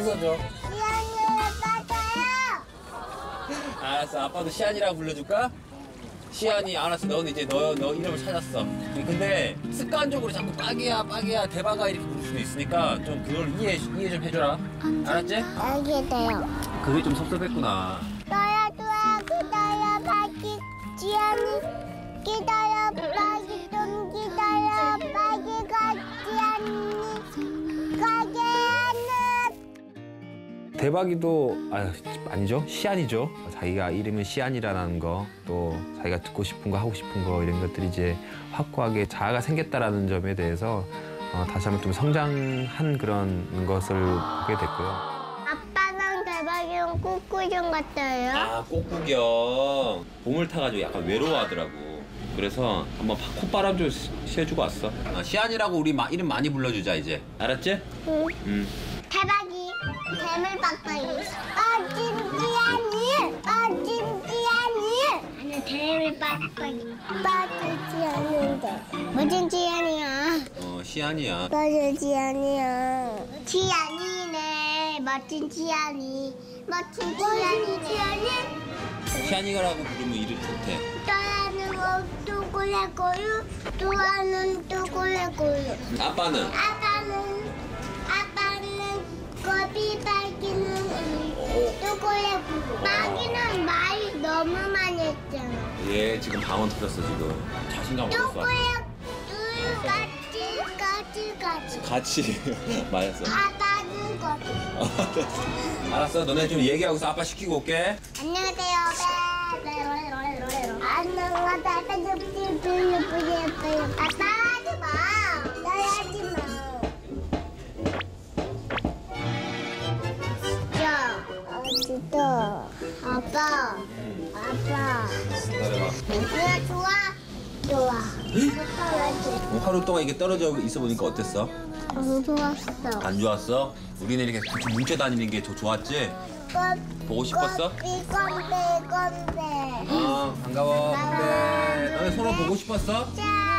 시안이를 빠져요. 알았어. 아빠도 시안이라고 불러줄까? 시안이 알았어. 너는 이제 너, 너 이름을 찾았어. 근데 습관적으로 자꾸 빠기야, 빠기야, 대박아 이렇게 부를 수도 있으니까 좀 그걸 이해, 이해 좀 해줘라. 알았지? 알겠어요. 그게 좀 섭섭했구나. 대박이도 아, 아니죠 시안이죠 자기가 이름은 시안이라는 거 또 자기가 듣고 싶은 거 하고 싶은 거 이런 것들이 이제 확고하게 자아가 생겼다라는 점에 대해서 어, 다시 한번 좀 성장한 그런 것을 보게 됐고요. 아빠랑 대박이랑 꼬꾸정 같아요. 아, 꽃구경. 봄을 타가지고 약간 외로워하더라고. 그래서 한번 파- 콧바람 좀 쐬주고 왔어. 아, 시안이라고 우리 마- 이름 많이 불러주자, 이제. 알았지? 응. 응. 대박이 대물박박이. 빠진 지안이 빠진 지안이 아니 대물박박이. 빠지지 않는데. 멋진 지안이야? 어, 시안이야. 멋진 지안이야. 지안이네. 멋진 지안이. 멋진 지안이 지안이? 시안이가라고 부르면 이름 좋대. 떠나는 거 또골래고요 또하는 또골래고요 아빠는? 아빠는 거비 빨기는 또골래고 마기는 말이 너무 많이 했잖아 얘 지금 방언 터졌어, 지금. 자신감 얻었어. 또골래 둘 같이 같이 같이 같이 맞았어. 아빠는 거비 알았어, 너네 좀 얘기하고서 아빠 시키고 올게. 안녕하세요 안녕하세요 아빠 아빠 아빠. 그냥 좋아 좋아 어, 하루 동안 이렇게 떨어져 있어 보니까 어땠어? 안 좋았어 안 좋았어? 우리는 이렇게 같이 뭉쳐 다니는 게 더 좋았지? 보고 싶었어? 건배 건배 어, 반가워. 근데 너네 서로 보고 싶었어? 짠